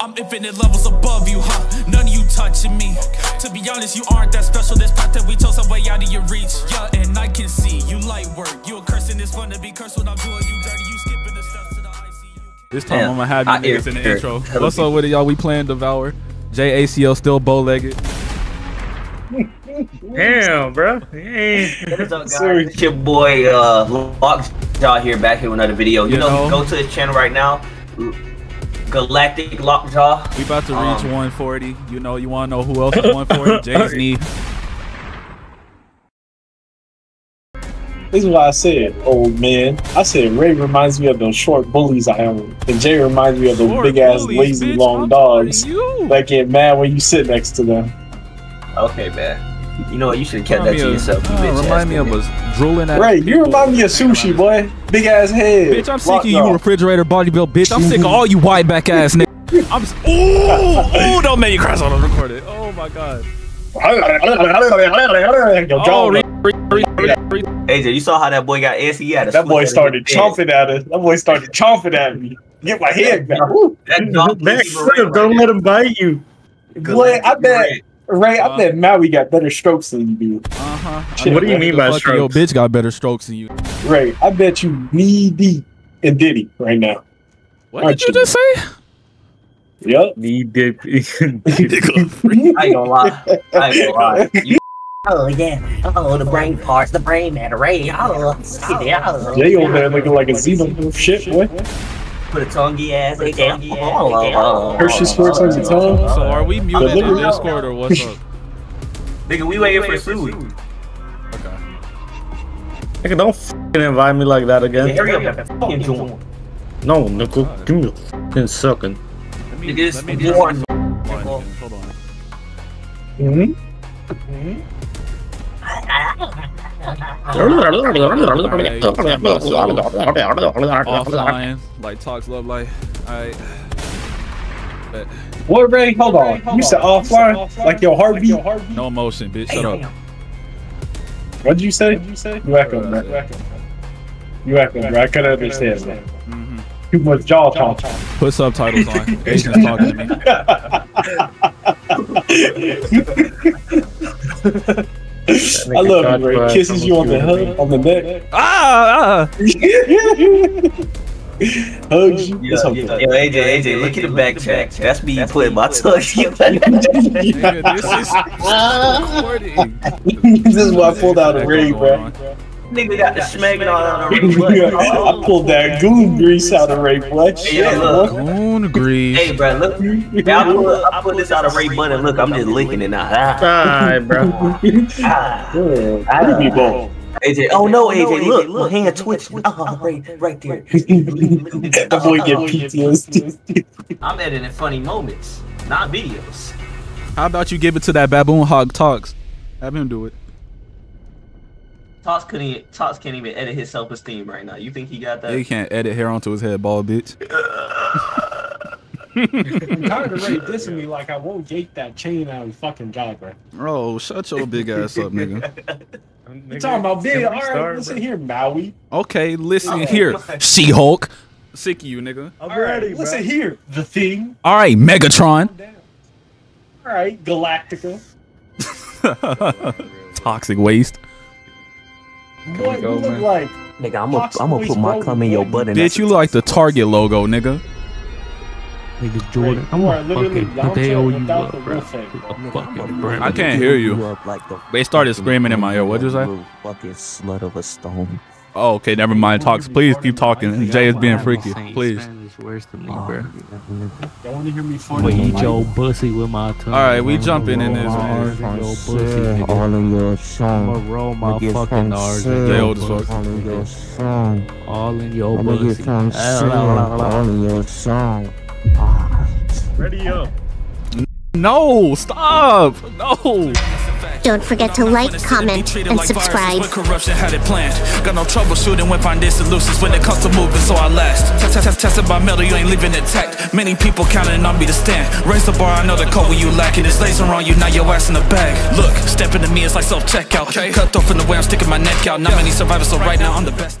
I'm infinite levels above you, huh? None of you touching me. To be honest, you aren't that special. This path that we chose are way out of your reach. Yeah, and I can see you light work. You a cursing, it's fun to be cursed when I'm doing you dirty. You skipping the steps to the ICU. This time Damn, I'm gonna have you I niggas in the hear- intro. hella What's up with it, y'all? We playing Devour. JACL still bow legged. Damn, bro. Hey. What's up, guys? It's your boy uh, Lockjaw here, back here with another video. You, You know, know. go to his channel right now, Galactic Lockjaw. We about to reach Um, 140. You know, you wanna know who else is 140? Jay's knee. This is what I said, old man. I said Ray reminds me of those short bullies I own, and Jay reminds me of those Short big ass lazy bitch. long I'm dogs talking that get mad when you sit next to them. Okay, man. You know what? You should have kept Remind that to yourself. You uh, bitch remind me of nigga. a drooling at Ray, you remind me of sushi, boy. Big ass head. Bitch, I'm sick of you, Lockjaw. refrigerator bodybuild bitch. I'm sick of all you white back ass niggas. I'm s- ooh, ooh, don't make me cry crash on the recorded. Oh my god. Yo, Oh, John, re- re- re- re- re- AJ, you saw how that boy got antsy? He had to that switch boy out started his head. chomping at us. That boy started chomping at me. Get my head back. Woo. That dog Back was even up, don't let him bite you. Boy, I bet Galactic Ray, I Uh, bet Maui got better strokes than you do. uh-huh. Shit, What do you mean by Fuck, Your bitch got better strokes than you. Ray, I bet you knee deep in Diddy right now. What Aren't did you you? just say? Yep. Knee dip. I ain't gonna lie. I ain't gonna lie. You Oh yeah. Oh, the brain parts, the brain matter, Ray. Oh, yeah. Jay over there looking like a xenomorph shit, boy. Put a tonguey ass. Put a AJ. tonguey ass, Oh, AJ. oh, oh, Hershey squirts oh, on your tongue. So are we muted in Delivery. Discord or what's up? Nigga, we waiting for Sui. Okay. Nigga, don't fucking invite me like that Yeah, again. hurry up, that fucking joint. No, nigga, give me a fucking second. Let me, Nigga, let me is just more- hold on. Mhm. Offline, like talks love life. Alright. What, Ray? Hold on. You said offline? Like your heartbeat? No emotion, bitch. Shut up. What did you say? You echo, bro. You echo, bro. I couldn't understand, man. Mhm. Too much jaw talk. Put subtitles on. Asians talking to me. I love you, Ray. Kisses you on the head, on the neck. Ah! ah. Hugs you. Yo, It's yo, okay. yo, AJ, AJ, look at the back check. That's me putting my tongue. Nigga, this is recording. this is why I pulled out a Ray, bro. Nigga got the smacking on the I pulled that goon grease out of Ray, boy. Hey, yo, look. Goon grease. Hey, bro, look. I put, I put this out of Ray Bun and look, I'm just licking it now. Ah, Alright, bro. ah. I be both. AJ, oh no, AJ, look, my hand twitched. Oh, right, right there. That boy get PTSD. I'm editing funny moments, not videos. How about you give it to that baboon hog talks? Have him do it. Tox couldn't, even- Tox can't even edit his self-esteem right now. You think he got that? He can't edit hair onto his head, bald bitch. I'm tired of Ray dissing me like I won't yank that chain out of fucking jaw, bro. Oh, shut your big ass up, nigga. You talking about big? All right, listen here, Maui. Okay, listen Oh, here, She Hulk. Sick of you, nigga. All right, listen here, the thing. All right, Megatron. All right, Galactica. Toxic waste. Boy, go, you look man? like Nigga, I'm gonna I'm gonna put my cum in your butt and Bitch, you look like the Target logo, nigga. Nigga Jordan, I'm are gonna fucking put the hell Yamcha you up, bro. wolf head, Put bro. the Nigga, fucking I'ma brand. I fucking can't hear you. like the They started screaming in my ear. What'd you say? Fucking slut of a stone. Oh, okay, never mind. Tox. Please keep talking. Jay is being freaky. Please. Spanish worse than me, Oh, bro. Y'all want to hear me I'm fart gonna in eat the your mic? pussy with my tongue. All right, we I'ma jumping in roll this, my man. R's in your pussy. All in your I'ma song. roll my I'ma get fucking from R's sin. in Jay your old as fuck. pussy, All in your nigga. song. All in your I'ma get pussy. from sin. Ah, all in your song. Ready up. No, stop. No. Don't forget to like, comment, and subscribe. Corruption had it planned. Got no trouble shooting when finding solutions when it comes to moving, so I last. Test, test, test, tested by metal, you ain't leaving intact. Many people counting on me to stand. Raise the bar, I know the code where you lacking. It's laser on you, now your ass in the bag. Look, stepping to me, it's like self checkout. Cut off in the way I'm sticking my neck out. Not many survivors, so right now I'm the best.